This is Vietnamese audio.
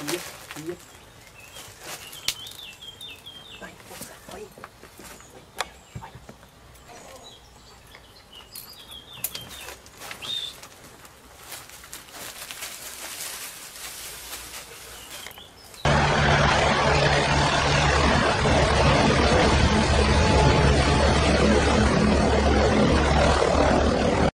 Hier, hier. Nein, nein.